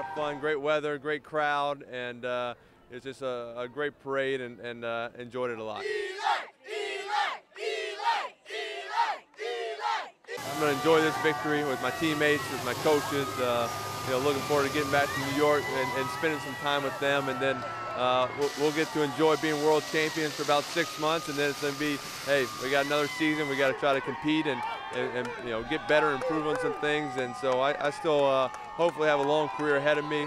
of fun, great weather, great crowd, and uh, it's just a, a, great parade and, and uh, enjoyed it a lot. I'm going to enjoy this victory with my teammates, with my coaches. Uh, you know, looking forward to getting back to New York and, and spending some time with them, and then uh, we'll, we'll, get to enjoy being world champions for about six months, and then it's going to be, hey, we got another season. We got to try to compete and, and, and, you know get better, improve on some things, and so I, I still uh, hopefully have a long career ahead of me.